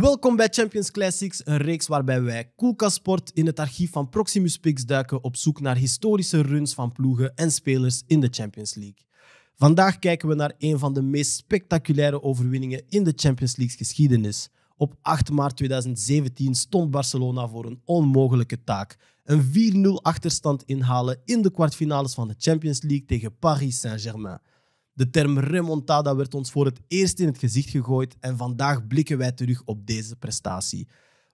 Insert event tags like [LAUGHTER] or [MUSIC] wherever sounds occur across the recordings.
Welkom bij Champions Classics, een reeks waarbij wij Koelka Sport in het archief van Proximus Pix duiken op zoek naar historische runs van ploegen en spelers in de Champions League. Vandaag kijken we naar een van de meest spectaculaire overwinningen in de Champions League's geschiedenis. Op 8 maart 2017 stond Barcelona voor een onmogelijke taak. Een 4-0 achterstand inhalen in de kwartfinales van de Champions League tegen Paris Saint-Germain. De term remontada werd ons voor het eerst in het gezicht gegooid en vandaag blikken wij terug op deze prestatie.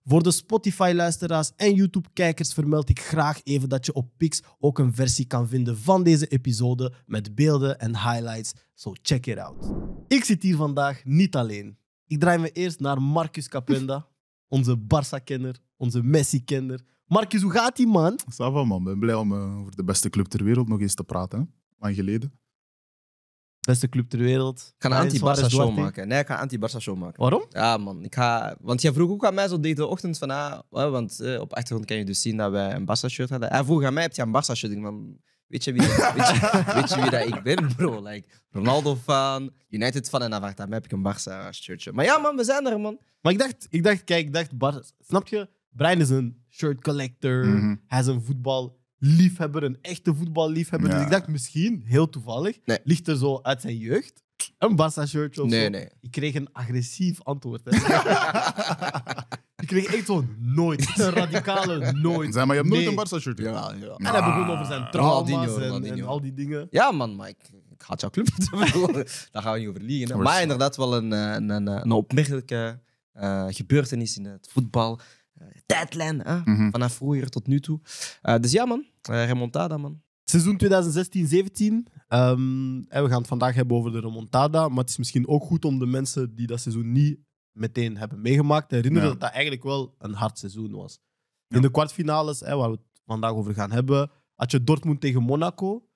Voor de Spotify-luisteraars en YouTube-kijkers vermeld ik graag even dat je op Pix ook een versie kan vinden van deze episode met beelden en highlights, so check it out. Ik zit hier vandaag niet alleen. Ik draai me eerst naar Marcus Capenda, [LAUGHS] onze Barça-kenner, onze Messi-kenner. Marcus, hoe gaat die man? Ça va, man. Ik ben blij om eh, over de beste club ter wereld nog eens te praten. Hè? Lang geleden. Beste club ter wereld. Ik ga een anti-Barça show maken. Nee, ik ga een anti-Barça show maken. Waarom? Ja, man. Ik ga... Want jij vroeg ook aan mij zo deze ochtend van... Ah, hè, want eh, op achtergrond kan je dus zien dat wij een Barça-shirt hadden. Hij vroeg aan mij, heb je een Barça-shirt? Ik van, weet je wie, dat, weet je, [LAUGHS] weet je wie dat ik ben, bro? Like, Ronaldo-fan, United-fan. En dan vraagt hij mij, heb ik een Barça-shirtje? Maar ja, man, we zijn er, man. Maar ik dacht, ik dacht kijk, ik dacht, Bar snap je? Brian is een shirt collector. Mhm. Hij is een voetballiefhebber, een echte voetballiefhebber. Ja. Dus ik dacht misschien, heel toevallig, Nee. ligt er zo uit zijn jeugd een Barca-shirtje of Nee, zo. nee. Ik kreeg een agressief antwoord. Hè. [LAUGHS] ik kreeg echt zo nooit. Een radicale nooit. Zeg maar, je hebt nooit Nee. een Barça-shirt. Ja, ja. En hij begon over zijn trauma's Ronaldinho, en, al die dingen. Ja, man, maar ik, ik haat jouw club. [LAUGHS] Daar gaan we niet over liegen. Maar inderdaad wel een, eh, een, een, een opmerkelijke eh, gebeurtenis in het voetbal. Tijdlijn, hè? Mhm. vanaf vroeger tot nu toe. Eh, dus ja, man. Eh, remontada, man. Seizoen 2016-17. Ehm, en we gaan het vandaag hebben over de remontada. Maar het is misschien ook goed om de mensen die dat seizoen niet meteen hebben meegemaakt te herinneren Ja. dat dat eigenlijk wel een hard seizoen was. Ja. In de kwartfinales, hè, waar we het vandaag over gaan hebben, had je Dortmund tegen Monaco.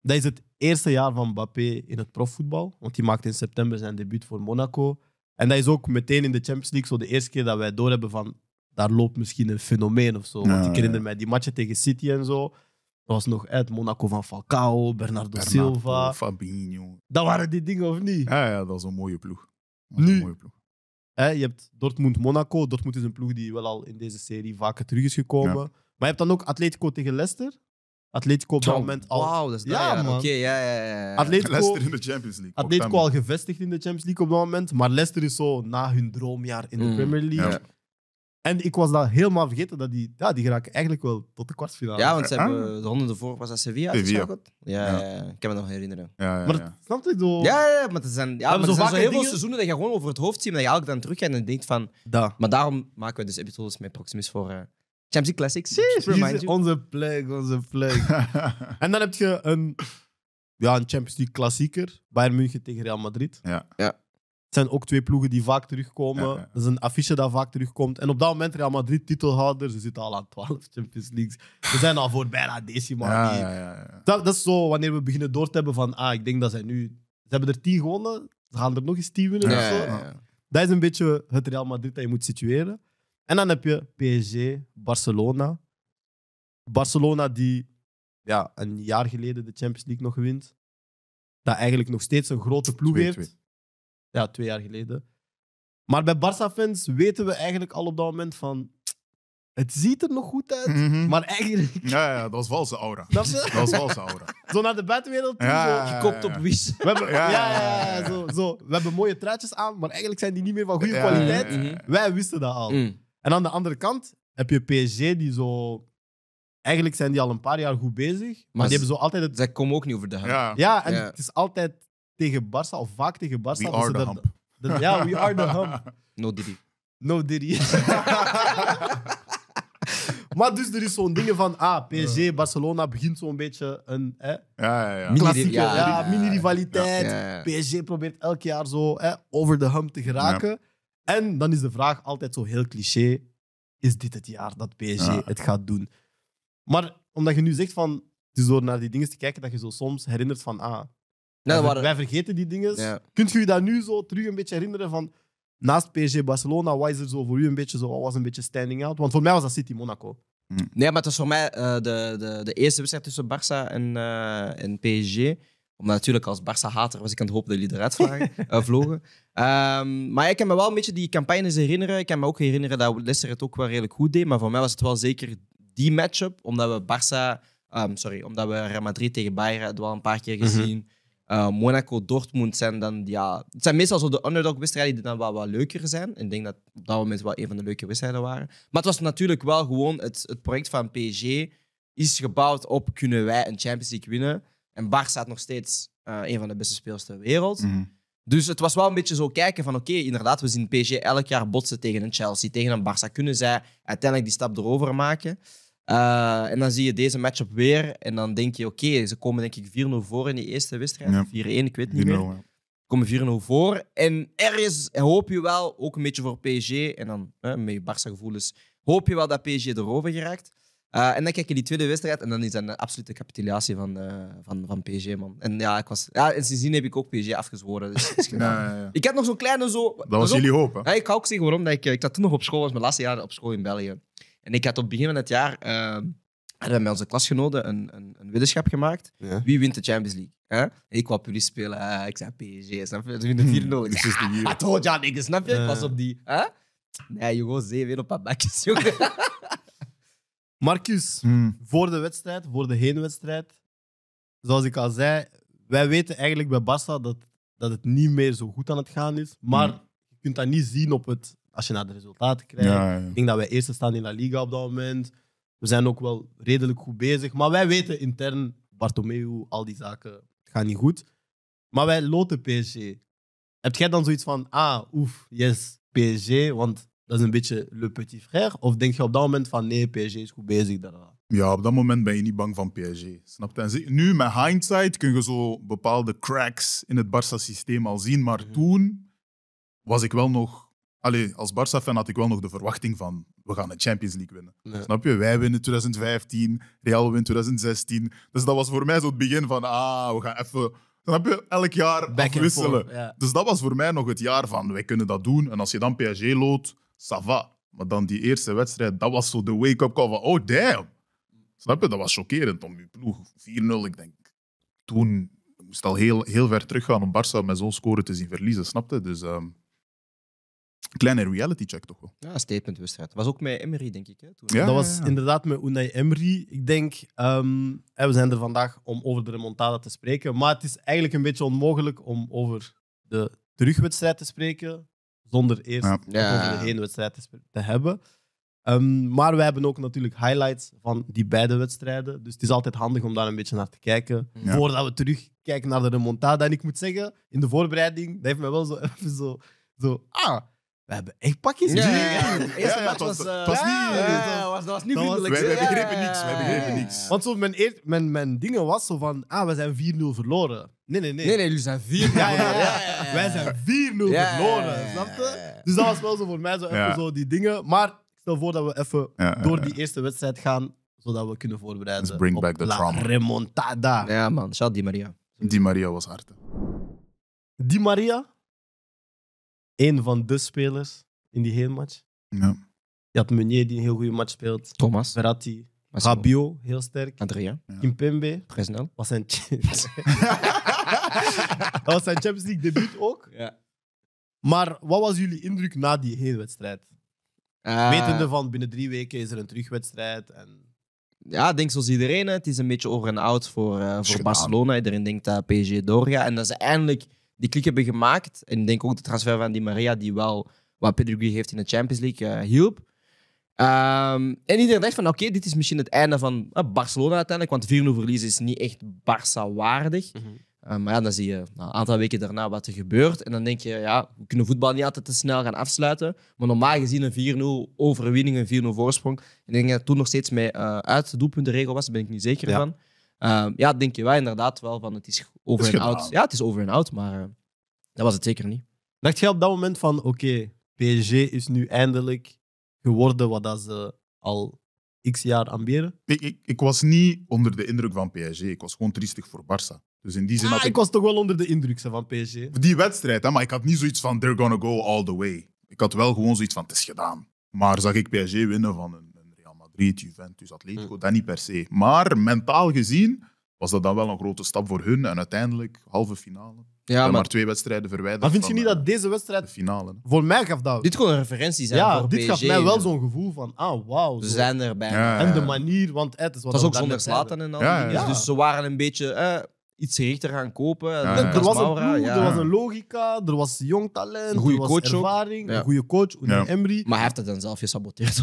Dat is het eerste jaar van Mbappé in het profvoetbal. Want die maakte in september zijn debuut voor Monaco. En dat is ook meteen in de Champions League zo de eerste keer dat wij doorhebben van daar loopt misschien een fenomeen of zo. Want ik herinner ja. mij die matchen tegen City en zo. Dat was nog uit Monaco van Falcao, Bernardo, Bernardo, Silva. Fabinho. Dat waren die dingen, of niet? Ja, ja, dat was een mooie ploeg. Nu- Een mooie ploeg. Hè, je hebt Dortmund-Monaco. Dortmund is een ploeg die wel al in deze serie vaker terug is gekomen. Ja. Maar je hebt dan ook Atletico tegen Leicester. Atletico op dat moment al... Wauw, dat is Ja, ja, man. Oké, ja, ja, ja, ja. Atletico, Leicester in de Champions League. Atletico al gevestigd in de Champions League op dat moment. Maar Leicester is zo na hun droomjaar in de Mm. Premier League. En ik was dat helemaal vergeten. Dat die, ja, die geraken eigenlijk wel tot de kwartfinale. Ja, want ze Ah. hebben de ronde ervoor was dat Sevilla Sevilla. Ja, Ja. ja, ik kan me nog herinneren. Ja, ja, maar ja. snap je zo? Ja, ja, maar er zijn, ja, maar zo zijn zo heel veel seizoenen dat je gewoon over het hoofd ziet, maar dat je elke dan terug gaat en denkt van... Dat. Maar daarom maken we dus episodes met Proximus voor eh Champions League Classics. Onze plek, onze plek. [LAUGHS] en dan heb je een, ja, een Champions League klassieker. Bayern München tegen Real Madrid. Ja. Ja. Het zijn ook twee ploegen die vaak terugkomen. Ja, ja. Dat is een affiche dat vaak terugkomt. En op dat moment Real Madrid titelhouder. Ze zitten al aan 12 Champions Leagues. We zijn al voor bijna decimaal. Ja. Dat, dat is zo wanneer we beginnen door te hebben van, ah, ik denk dat zij nu... Ze hebben er 10 gewonnen. Ze gaan er nog eens 10 winnen of zo. Dat is een beetje het Real Madrid dat je moet situeren. En dan heb je PSG, Barcelona. Barcelona die ja, een jaar geleden de Champions League nog wint. Dat eigenlijk nog steeds een grote ploeg heeft. Twee. Ja, twee jaar geleden. Maar bij Barça-fans weten we eigenlijk al op dat moment van... Het ziet er nog goed uit, Mhm. maar eigenlijk... Ja, ja, dat was valse aura. Je? [LAUGHS] Dat was valse aura. Zo naar de buitenwereld toe. Ja, zo. ja, ja. Gekopt op Wies. We hebben, ja, Ja, ja, ja, ja, ja. Zo, zo. we hebben mooie truitjes aan, maar eigenlijk zijn die niet meer van goede Ja, kwaliteit. ja, ja, ja. Wij wisten dat al. Mm. En aan de andere kant heb je PSG die zo... Eigenlijk zijn die al een paar jaar goed bezig, maar, Maar die hebben zo altijd het... Zij komen ook niet over de hand. Ja, Ja, en Ja. het is altijd tegen Barça, of vaak tegen Barça. we dat are ze the dat- hump. dat- ja, we are the hump. [LAUGHS] No Diddy. No Diddy. [LAUGHS] maar dus er is zo'n dingen van, ah, PSG, Barcelona begint zo'n beetje een hè, Ja, ja, klassieke ja, ja, ja, ja. mini-rivaliteit. Ja, ja. PSG probeert elk jaar zo hè, over de hump te geraken. En dan is de vraag altijd zo heel cliché: is dit het jaar dat PSG Ja. het gaat doen? Maar omdat je nu zegt van, het is door naar die dingen te kijken dat je zo soms herinnert van, ah, Nee, wij, dat waren- wij vergeten die dingen. Ja. Kunt je je dat nu zo terug een beetje herinneren van, naast PSG Barcelona, wat is er zo voor u een beetje zo, wat was een beetje standing out? Want voor mij was dat City Monaco. Nee, maar het was voor mij eh, de, de, de eerste wedstrijd tussen Barça en, eh, en PSG. Omdat natuurlijk als Barça-hater was ik aan het hopen dat jullie eruit vlagen, [LAUGHS] eh, vlogen. Ehm, maar ik kan me wel een beetje die campagnes herinneren. Ik kan me ook herinneren dat Leicester het ook wel redelijk goed deed. Maar voor mij was het wel zeker die matchup. Omdat we Barça... ehm, sorry, omdat we Real Madrid tegen Bayern het wel een paar keer gezien. Eh, Monaco, Dortmund zijn dan... Ja, het zijn meestal zo de underdog-wedstrijden die dan wel wat leuker zijn. Ik denk dat op dat moment wel een van de leuke wedstrijden waren. Maar het was natuurlijk wel gewoon... Het, het project van PSG is gebouwd op kunnen wij een Champions League winnen. En Barça staat nog steeds eh, een van de beste spelers ter wereld. Mhm. Dus het was wel een beetje zo kijken van oké, inderdaad, we zien PSG elk jaar botsen tegen een Chelsea, tegen een Barça. Kunnen zij uiteindelijk die stap erover maken? Eh, en dan zie je deze matchup weer en dan denk je oké, ze komen denk ik 4-0 voor in die eerste wedstrijd. Ja. 4-1, ik weet niet meer. ja. Komen 4-0 voor. En ergens hoop je wel, ook een beetje voor PSG, en dan hè, met je Barça-gevoelens, hoop je wel dat PSG erover geraakt. Eh, en dan kijk je die tweede wedstrijd en dan is dat een absolute capitulatie van, eh, van, van PSG, man. En ja, ik was, ja, en sindsdien heb ik ook PSG afgezworen. Dus. [LAUGHS] Ja. Ik had nog zo'n kleine zo... Dat was ook- jullie hoop, hè? ik ga ook zeggen waarom. Dat ik, ik zat toen nog op school, was mijn laatste jaar op school in België. En ik had op het begin van het jaar, eh, hadden we met onze klasgenoten een, een, een weddenschap gemaakt. Ja. Wie wint de Champions League? Hè? En ik wou publiek spelen, eh, ik zei PSG, snap je? Ze winnen 4-0. Ik This zei, is the year. I told ya, nigga, snap je? Ik was Ja. op die... Hè? Nee, jongen, zeven op een bakjes, jongen. [LAUGHS] Marcus, Mm. voor de wedstrijd, voor de heenwedstrijd, zoals ik al zei, wij weten eigenlijk bij Barça dat, dat het niet meer zo goed aan het gaan is. Maar Mm. je kunt dat niet zien op het, als je naar de resultaten kijkt. Ja, ja, ja. Ik denk dat wij eerste staan in La Liga op dat moment. We zijn ook wel redelijk goed bezig. Maar wij weten intern, Bartomeu, al die zaken, het gaat niet goed. Maar wij loten PSG. Heb jij dan zoiets van, ah, oef, yes, PSG, want dat is een beetje le petit frère? Of denk je op dat moment van, nee, PSG is goed bezig? da, da, da. Ja, op dat moment ben je niet bang van PSG. Snap je? En nu, met hindsight, kun je zo bepaalde cracks in het Barça-systeem al zien. Maar Mhm. toen was ik wel nog... Allee, als Barça-fan had ik wel nog de verwachting van... We gaan de Champions League winnen. Nee. Snap je? Wij winnen 2015, Real wint 2016. Dus dat was voor mij zo het begin van... Ah, we gaan even... Snap je? Elk jaar Back afwisselen. ja. Dus dat was voor mij nog het jaar van... Wij kunnen dat doen. En als je dan PSG loodt, ça va. Maar dan die eerste wedstrijd, dat was zo de wake-up call van... Oh, damn. Snap je? Dat was chockerend om je ploeg 4-0. Ik denk, toen moest al heel, heel ver teruggaan om Barça met zo'n score te zien verliezen. Snap je? Dus ehm kleine reality check toch wel. Ja, statementwedstrijd. Was ook met Emery, denk ik. Hè, toen. Ja. dat was inderdaad met Unai Emery. Ik denk, ehm, hè, we zijn er vandaag om over de remontada te spreken. Maar het is eigenlijk een beetje onmogelijk om over de terugwedstrijd te spreken. Zonder eerst Ja. het Ja. over de heenwedstrijd te, te hebben. Ehm, maar wij hebben ook natuurlijk highlights van die beide wedstrijden. Dus het is altijd handig om daar een beetje naar te kijken. Ja. Voordat we terugkijken naar de remontada. En ik moet zeggen, in de voorbereiding, dat heeft mij wel zo [LAUGHS] even zo... zo ah, we hebben echt pakjes. Ja, ja, ja. De eerste Ja, ja, match was- was... eh, het was niet- ja, ja, dat was, dat was niet vriendelijk. Wij, wij Ja, begrepen ja, niks. Wij ja, begrepen ja. niks. Want zo mijn, eer, mijn, mijn dingen was zo van, ah, we zijn 4-0 verloren. Nee, nee, nee. Nee, nee, jullie zijn vier. Ja, ja, ja. Wij zijn 4-0 Ja, ja, verloren, ja, ja, snap je? Dus dat was wel zo voor mij zo even Ja. zo die dingen. Maar ik stel voor dat we even Ja, ja, door die eerste wedstrijd gaan, zodat we kunnen voorbereiden Let's bring op back the La trauma. remontada. Ja, man. Shout Di Maria. Die Maria was hard. Di Maria, een van de spelers in die heenmatch. Ja. Je had Meunier die een heel goede match speelt. Thomas. Verratti, Massimo. Rabiot, heel sterk. Andrea. Kimpembe Très snel. was zijn... dat [LAUGHS] was zijn Champions League debuut ook. Ja. Maar wat was jullie indruk na die heenwedstrijd? Eh, Wetende van binnen drie weken is er een terugwedstrijd. En... Ja, ik denk zoals iedereen. hè. Het is een beetje over en out voor, eh, voor. Barcelona. Iedereen denkt dat PSG doorgaat. En dat ze eindelijk die klik hebben gemaakt. En ik denk ook de transfer van Di Maria, die wel wat pedigree heeft in de Champions League, eh, hielp. Ehm, en iedereen dacht van, oké, dit is misschien het einde van eh, Barcelona uiteindelijk. Want 4-0 verlies is niet echt Barça-waardig. Uh, maar ja, dan zie je na een aantal weken daarna wat er gebeurt. En dan denk je, ja, we kunnen voetbal niet altijd te snel gaan afsluiten. Maar normaal gezien een 4-0 overwinning, een 4-0 voorsprong. En ik denk dat het toen nog steeds mee uh, uit de doelpuntenregel was, daar ben ik niet zeker Ja. van. Uh, ja, denk je wel inderdaad wel van het is over en out. Ja, het is over en out, maar uh, dat was het zeker niet. Dacht jij op dat moment van, oké, PSG is nu eindelijk geworden wat dat ze al x jaar amberen? Ik, ik, ik was niet onder de indruk van PSG. Ik was gewoon triestig voor Barça. Dus in die zin Ah, had ik ik... was toch wel onder de indruk van PSG. Die wedstrijd, hè, maar ik had niet zoiets van they're gonna go all the way. Ik had wel gewoon zoiets van het is gedaan. Maar zag ik PSG winnen van een, Madrid, Juventus, Atletico, dat niet per se. Maar mentaal gezien was dat dan wel een grote stap voor hun. En uiteindelijk, halve finale. Ja, maar, maar twee wedstrijden verwijderd Maar vind je niet dat deze de wedstrijd... finale? hè? Voor mij gaf dat... dit kon een referentie zijn ja, voor dit PSG. gaf mij wel zo'n gevoel van, ah, wauw. Ze zijn er bijna. Ja, En de manier, want het is wat Het was ook zonder. Slatan en al Ja, die ja, dingen. ja. Dus ze waren een beetje eh, iets gerichter gaan kopen. Ja, En ja. Er was een Maura, ploeg, ja. er was een logica, er was jong talent, Een goede er was ervaring, een goede coach, Unai Ja. Emery. Maar hij heeft het dan zelf gesaboteerd.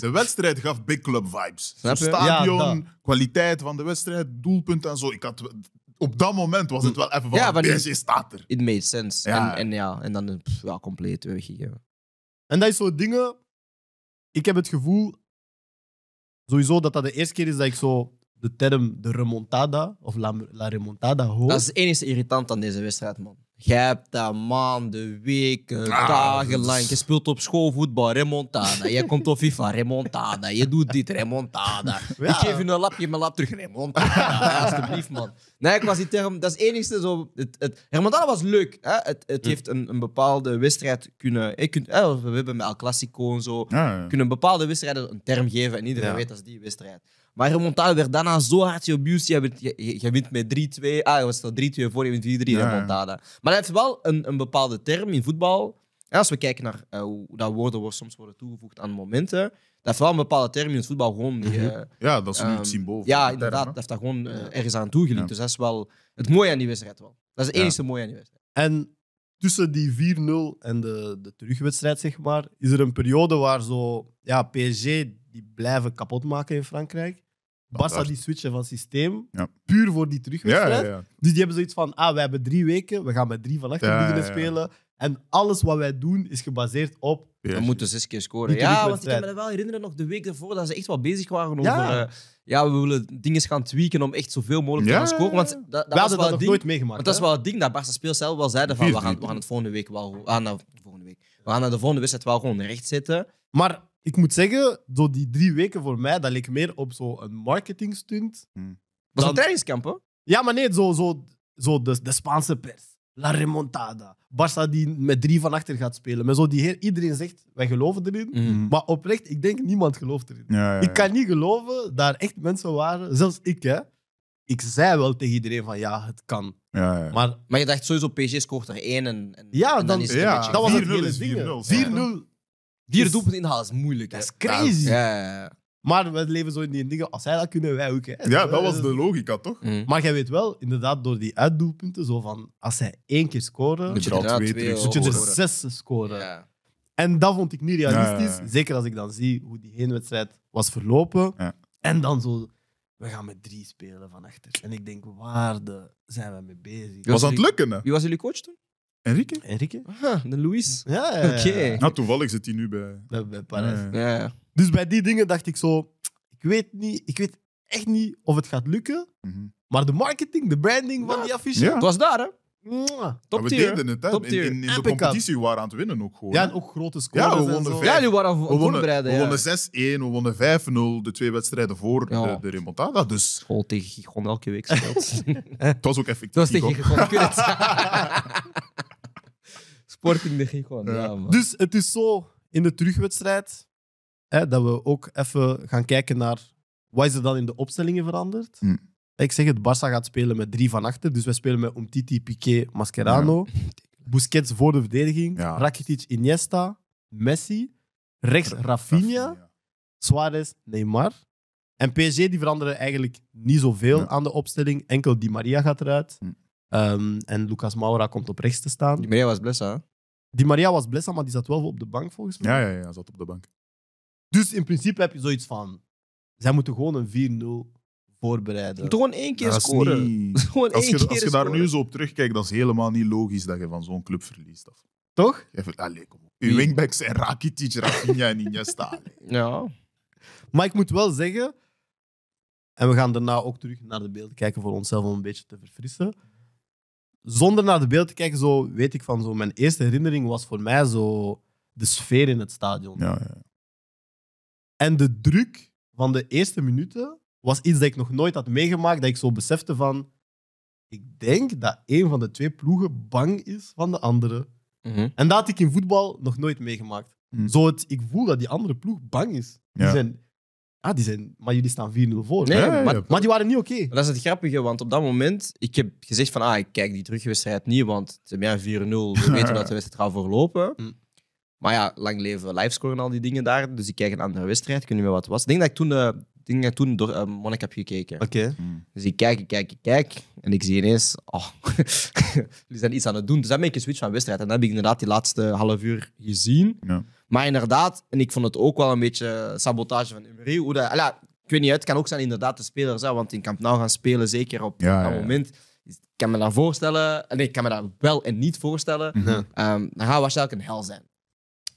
de wedstrijd gaf big club vibes. Stadion, Ja, kwaliteit van de wedstrijd, doelpunten en zo. Ik had, op dat moment was het wel even van, Ja, PSG staat er. It made sense. Ja. En, en, ja, en dan eh, pff, ja, compleet weggegeven. En dat is zo dingen. Ik heb het gevoel, sowieso, dat dat de eerste keer is dat ik zo de term de remontada of la, la remontada hoor. Dat is het enige irritant aan deze wedstrijd, man. Jij hebt dat maanden, weken, Ah, dagen dat lang. is- Je speelt op schoolvoetbal, remontada. Je komt op FIFA, remontada. Je doet dit, remontada. Ja. Ik geef je een lapje, mijn lap terug, remontada. Alsjeblieft, man. Nee, ik was die term... Dat is het enigste zo... Het, het, remontada was leuk. Hè? Het, het heeft een, een bepaalde wedstrijd kunnen... Je kunt, hè, we hebben met El Clasico en zo... Ja, ja. kunnen bepaalde wedstrijden een term geven en iedereen weet dat is die wedstrijd. Maar remontada werd daarna zo hard geabused. Je, wint- je, je, je wint met 3-2. Ah, je was er 3-2 voor, je wint 4-3 Ja, ja. remontada. Maar dat heeft wel een, een bepaalde term in voetbal. En als we kijken naar eh, hoe dat woorden soms worden toegevoegd aan momenten, dat heeft wel een bepaalde term in het voetbal gewoon... ge- Ja, dat is nu ehm, het symbool. ja, de inderdaad. Dat heeft dat gewoon eh, ergens aan toegelinkt. Ja. Dus dat is wel het mooie aan die wedstrijd wel. Dat is het enige mooie aan die wedstrijd. En tussen die 4-0 en de, de terugwedstrijd, zeg maar, is er een periode waar zo, ja, PSG die blijven kapot maken in Frankrijk. Barça die switchen van systeem, Ja. puur voor die terugwedstrijd. ja, ja. Dus die hebben zoiets van, ah, wij hebben drie weken, we gaan met drie van achter Ja, beginnen ja, ja. spelen. En alles wat wij doen is gebaseerd op... We moeten zes keer scoren. Ja, want ik kan me dat wel herinneren nog de week ervoor dat ze echt wel bezig waren over... Ja. Ja, ja we willen dingen gaan tweaken om echt zoveel mogelijk te gaan scoren. Want dat, dat we hadden dat nog ding. nooit meegemaakt. Want dat is wel het ding dat Barca speel zelf wel zeiden van we gaan, 4-3. we gaan het volgende week wel... We gaan, het volgende week. We gaan naar de volgende wedstrijd wel gewoon recht zetten. Maar ik moet zeggen, zo die drie weken voor mij, dat leek meer op zo'n marketingstunt. Dat was Dan- een trainingskamp, hè? Ja, maar nee, zo, zo, zo de, de Spaanse pers. La remontada. Barça die met drie van achter gaat spelen. Maar zo die heer, iedereen zegt, wij geloven erin. Mhm. Maar oprecht, ik denk niemand gelooft erin. Ja, ja, ja. Ik kan niet geloven dat er echt mensen waren, zelfs ik, hè. Ik zei wel tegen iedereen van, ja, het kan. Ja, ja. Maar Maar je dacht sowieso, PSG scoort er één en, en, Ja, en dan- is het een ja, beetje... dat was het 4-0 hele is ding. 4-0, 4-0, Vier doelpunten inhalen is moeilijk, hè? dat is crazy. Ja, ja, ja. Maar we leven zo in die dingen, als zij dat kunnen, wij ook. Hè. ja, dat was de logica, toch? Mhm. Maar jij weet wel, inderdaad, door die uitdoelpunten, zo van, als zij één keer scoren, Moet je er er twee twee terug moet je er scoren. zes scoren. Ja. En dat vond ik niet realistisch. Ja, ja, ja. Zeker als ik dan zie hoe die heenwedstrijd was verlopen. Ja. En dan zo, we gaan met drie spelen van achter. En ik denk, waar de, zijn we mee bezig? was aan het lukken, hè? Wie was jullie coach toen? Enrique? Enrique? Aha, de Louis. Ja, ja, ja. Oké. Nou, toevallig zit hij nu bij... Bij, bij Parijs. Ja, ja. Dus bij die dingen dacht ik zo, ik weet, niet, ik weet echt niet of het gaat lukken. Mhm. Maar de marketing, de branding van die affiche. Ja. Het was daar, hè? Top Maar we deden het, hè? Top In, tier. in, in de Epic competitie waren we aan het winnen ook gewoon. Ja, en ook grote scores. Ja, we en wonnen zo. vijf. Ja, jullie waren aan we het wonnen, voorbereiden. we wonnen 6-1, we wonnen 5-0, de twee wedstrijden voor Ja. de, de remontada. Dus School tegen Gigon elke week speelt. [LAUGHS] het was ook effectief. Dat was tegen Gigon. Gigon. ik weet het. [LAUGHS] Sporting de Gigon, ja, Ja. man. Dus het is zo in de terugwedstrijd hè, dat we ook even gaan kijken naar wat is er dan in de opstellingen veranderd. Hm. Ik zeg het, Barça gaat spelen met drie van achter. Dus wij spelen met Umtiti, Piqué, Mascherano. Busquets voor de verdediging. Ja. Rakitic, Iniesta, Messi. Rechts Rafinha, Suarez, Neymar. En PSG die veranderen eigenlijk niet zoveel Ja. aan de opstelling. Enkel Di Maria gaat eruit. Hm. Ehm, en Lucas Moura komt op rechts te staan. Die Maria was blessa, hè? Di Maria was blessa, maar die zat wel op de bank volgens mij. Ja, ja, ja, hij zat op de bank. Dus in principe heb je zoiets van... Zij moeten gewoon een 4-0 voorbereiden. Moet gewoon één keer Dat is scoren. niet- [LAUGHS] Gewoon Als één je, keer als je daar scoren. nu zo op terugkijkt, dat is helemaal niet logisch dat je van zo'n club verliest. Of, Toch? je vindt, allee, kom op. Uw Wie? wingbacks zijn Rakitic, Rafinha en Iniesta. [LAUGHS] Allee. Ja. Maar ik moet wel zeggen... En we gaan daarna ook terug naar de beelden kijken voor onszelf om een beetje te verfrissen. Zonder naar de beelden te kijken, zo weet ik van zo... Mijn eerste herinnering was voor mij zo de sfeer in het stadion. Ja, ja. En de druk van de eerste minuten was iets dat ik nog nooit had meegemaakt. Dat ik zo besefte van... Ik denk dat een van de twee ploegen bang is van de andere. Mhm. En dat had ik in voetbal nog nooit meegemaakt. Hm. Zo het, ik voel dat die andere ploeg bang is. Die Ja. zijn, Ah, die zijn, maar jullie staan 4-0 voor. Nee, Ja, maar, ja. Maar die waren niet oké. dat is het grappige, want op dat moment, ik heb gezegd van, ah, ik kijk die terugwedstrijd niet, want het is bijna 4-0, we [LAUGHS] weten dat de wedstrijd gaat verlopen. Hm. Maar ja, lang leven livescore en al die dingen daar, dus ik kijk een andere wedstrijd, ik weet niet meer wat het was. Ik denk dat ik toen, eh, denk dat ik toen door uh, Monnik heb gekeken. Oké. Dus ik kijk, ik kijk, ik kijk. En ik zie ineens, oh, [LAUGHS] jullie zijn iets aan het doen. Dus dan ben ik een switch van wedstrijd. En dan heb ik inderdaad die laatste half uur gezien. Ja. Maar inderdaad, en ik vond het ook wel een beetje sabotage van Emery. Hoe dat, ala, ik weet niet, het kan ook zijn inderdaad de spelers. Hè, want in Camp Nou gaan spelen, zeker op Ja, dat ja, ja. moment. Ik kan me dat voorstellen. Nee, ik kan me dat wel en niet voorstellen. Mhm. Ja. Ehm, dan gaat waarschijnlijk een hel zijn.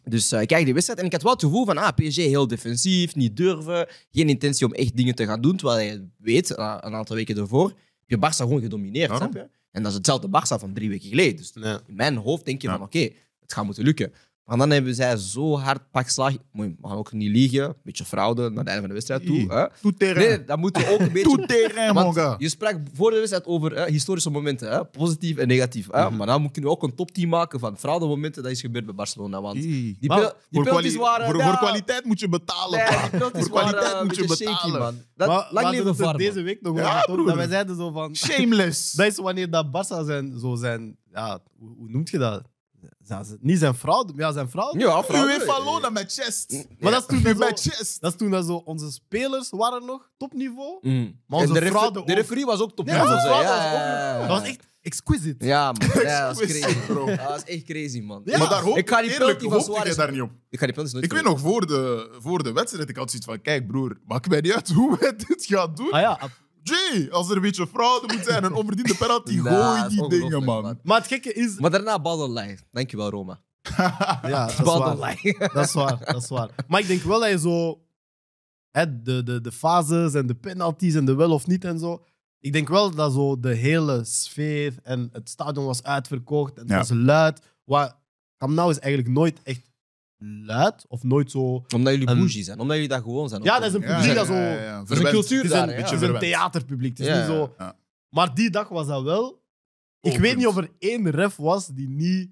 Dus eh, ik kijk die wedstrijd en ik had wel het gevoel van ah, PSG heel defensief, niet durven, geen intentie om echt dingen te gaan doen. Terwijl je weet, eh, een aantal weken ervoor, heb je Barça gewoon gedomineerd. Waarom? Snap je? En dat is hetzelfde Barça van drie weken geleden. Dus Ja. in mijn hoofd denk je Ja. van oké, het gaat moeten lukken. Maar dan hebben zij zo hard pak je- We gaan ook niet liegen. Een beetje fraude naar het einde van de wedstrijd toe. Hè? Tout terrain. Nee, dat moet je ook een [LAUGHS] beetje Tout terrain, want je sprak voor de wedstrijd over hè, historische momenten, hè, positief en negatief. Hè, Mhm. Maar dan kunnen we ook een topteam maken van fraudemomenten. Dat is gebeurd bij Barcelona. Want die. Maar die Voor, penalties kwali- waren... voor, ja, voor kwaliteit moet je betalen. nee, die penalties voor kwaliteit waren moet je shaky, betalen. man. Dat, Maar we lang leven deze week nog Ja, over. Dat wij zeiden zo van... Shameless. Dat is wanneer dat Barça zijn, zo zijn... Ja, hoe, hoe noemt je dat? Niet zijn fraude, maar ja, zijn fraude. Ja, fraude. UEFA Lona met chest. Maar dat is toen dat Met zo, chest. dat is toen dat zo... Onze spelers waren nog topniveau. Mm. Maar onze En de, de referee was ook top. Ja, Ja. Dat was echt exquisite. Ja, man. [LAUGHS] Ja, dat was crazy. bro. Dat was echt crazy, man. Ja. Maar daar hoop Ik ga die eerlijk, penalty van hoopte Suarez- je daar niet op. Ik ga die penalties nooit Ik weet nog, voor de, voor de wedstrijd, ik had zoiets van, kijk broer, maakt mij niet uit hoe [LAUGHS] wij dit gaan doen. Ah ja, Jay, als er een beetje fraude moet zijn en een onverdiende penalty, [LAUGHS] Nah, gooi die dingen, man. maar het gekke is... Maar daarna Badalai. Dankjewel, Roma. [LAUGHS] Ja, dat is waar. [LAUGHS] Dat is waar, dat is waar. Maar ik denk wel dat je zo... Hè, de, de, de fases en de penalties en de wel of niet en zo. Ik denk wel dat zo de hele sfeer en het stadion was uitverkocht en het Ja. was luid. Wat, Camp Nou is eigenlijk nooit echt luid of nooit zo... Omdat jullie Een- bougie zijn. Omdat jullie daar gewoon zijn. Ja, dat is een publiek ja, dat zo... ja. Dat is een cultuur Het is daar. een, het is theaterpubliek. Het is Ja, niet zo... ja. Maar die dag was dat wel... Ik weet niet of er één ref was die niet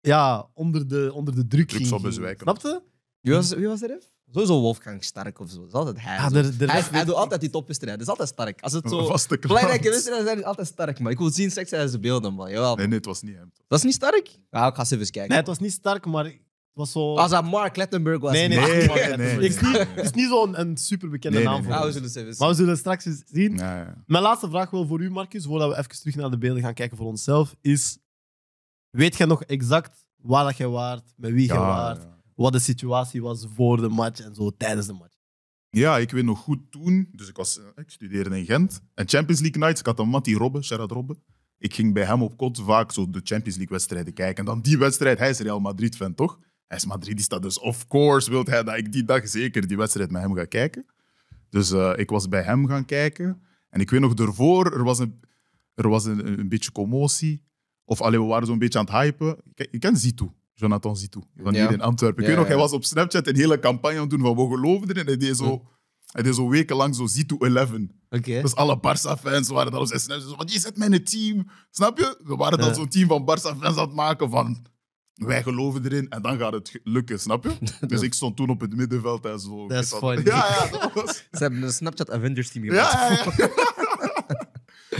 ja, onder, de, onder de druk ging. zou ging. bezwijken. Snap je? Wie was, wie was er? even? Sowieso Wolfgang Stark of zo. Dat is altijd hij. Ja, de, de hij, ref doet altijd die topwedstrijden. Dat is altijd sterk. Als het zo [LAUGHS] belangrijke wedstrijden zijn, is altijd sterk. Maar ik wil zien seks tijdens de beelden, man. Jawel. Nee, nee, het was niet hem. Dat is niet sterk? Ja, ik ga eens even kijken. Nee, het was niet sterk, maar was zo... Als dat Mark Lettenberg was. Nee, nee, nee. Nee, Het is niet, zo'n een superbekende Nee, naam nee, voor Ah, we ons. zullen het even Maar we zullen straks eens zien. Ja, ja. Mijn laatste vraag wel voor u, Marcus, voordat we even terug naar de beelden gaan kijken voor onszelf, is... Weet jij nog exact waar dat jij waart, met wie jij Ja, waart, ja. wat de situatie was voor de match en zo tijdens de match? Ja, ik weet nog goed toen. Dus ik, was, eh, ik studeerde in Gent. En Champions League Nights, ik had een Matty Robbe, Gerard Robbe. Ik ging bij hem op kot vaak zo de Champions League wedstrijden kijken. En dan die wedstrijd, hij is Real Madrid-fan, toch? Hij is Madridista, dus of course wil hij dat ik die dag zeker die wedstrijd met hem ga kijken. Dus eh, ik was bij hem gaan kijken. En ik weet nog ervoor, er was een, er was een, een beetje commotie. Of allee, we waren zo'n beetje aan het hypen. Je, je kent Zitu, Jonathan Zitu, van Ja. hier in Antwerpen. Ik Ja, weet nog, hij was op Snapchat een hele campagne aan het doen van we geloven erin. Hij deed zo, hij deed zo wekenlang zo Zitu 11. Oké. Dus alle Barça-fans waren dan op zijn Snapchat zo van je zet mij in het team. Snap je? We waren dan zo'n team van Barça-fans aan het maken van wij geloven erin en dan gaat het lukken, snap je? [LAUGHS] Dus ik stond toen op het middenveld en zo. Dat is funny. Ja, ja, dat was... [LAUGHS] Ze hebben een Snapchat Avengers team gemaakt. Ja, ja, ja.